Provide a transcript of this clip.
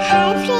孩子。